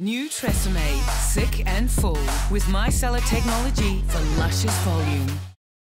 New Tresemme, Sick and Full, with micellar technology for luscious volume.